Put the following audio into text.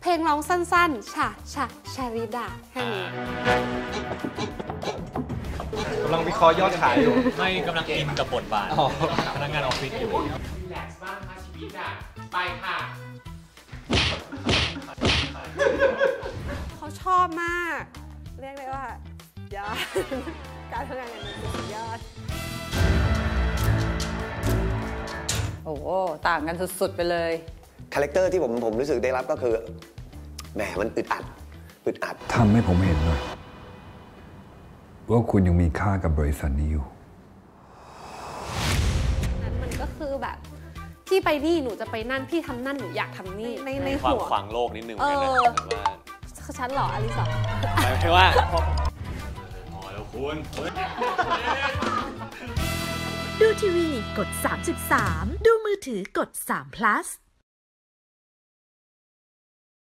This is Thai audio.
เพลงร้องสั้นๆ ชาชาชาริดาแค่นี้กำลังวิเคราะห์ยอดขายอยู่ ไม่กำลังอินกับบทบาทอ๋อ พนักงานออฟฟิศอยู่ รีแลกซ์บ้างค่ะชีวิตอะ ไปค่ะ เขาชอบมาก เรียกได้ว่ายอด การทำงานกันเป็นสุดยอด โอ้โหต่างกันสุด ๆ ไปเลย คาแรคเตอร์ที่ผมผมรู้สึกได้รับก็คือแหมมันอึดอัดอึดอัดทำให้ผมเห็นหน่อยว่าคุณยังมีค่ากับบริษัทนี้อยู่นั้นมันก็คือแบบ พี่ไปนี่หนูจะไปนั่นพี่ทำนั่นหนูอยากทำนี่ในในความหัว ขวางโลกนิดนึงเอเหมือนอกันนะแบบว่าฉันเหรออลิสาหมายถึงว่าพอพอแล้วคุณดูทีวีกด 33 ดูมือถือกด3 plus